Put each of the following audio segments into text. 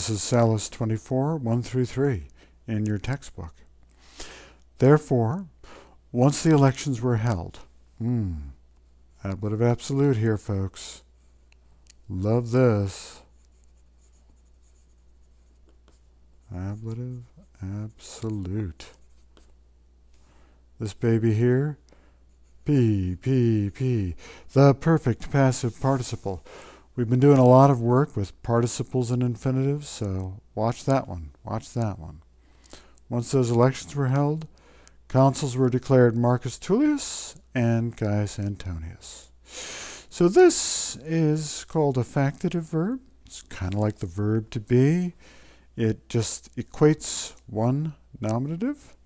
This is Sallust 24, 1 through 3 in your textbook. Therefore, once the elections were held, hmm, ablative absolute here, folks. Love this. Ablative absolute. This baby here, P, P, P, the perfect passive participle. We've been doing a lot of work with participles and infinitives, so watch that one. Watch that one. Once those elections were held, consuls were declared Marcus Tullius and Gaius Antonius. So this is called a factitive verb. It's kind of like the verb to be. It just equates one nominative,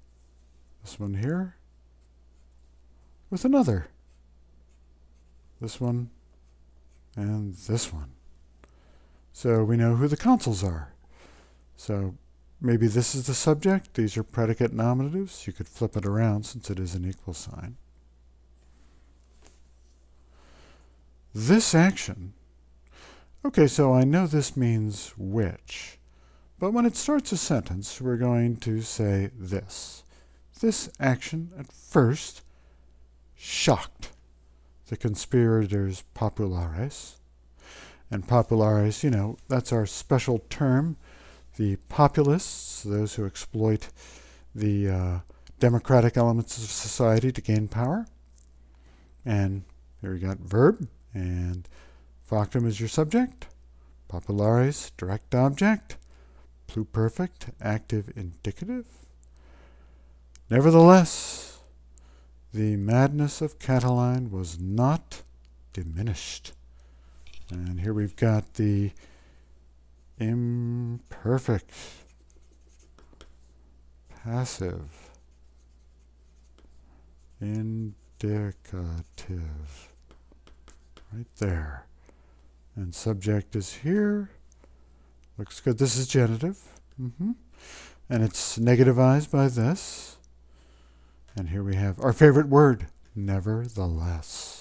this one here, with another. This one and this one. So we know who the consuls are. So maybe this is the subject. These are predicate nominatives. You could flip it around since it is an equal sign. This action, okay, so I know this means which, but when it starts a sentence, we're going to say this. This action at first shocked the conspirators populares. And populares, you know, that's our special term. The populists, those who exploit the uh, democratic elements of society to gain power. And here we got verb, and factum is your subject. Populares, direct object. Pluperfect, active indicative. Nevertheless, the madness of Catiline was not diminished. And here we've got the imperfect passive indicative right there. And subject is here. Looks good. This is genitive. Mm -hmm. And it's negativized by this. And here we have our favorite word, nevertheless.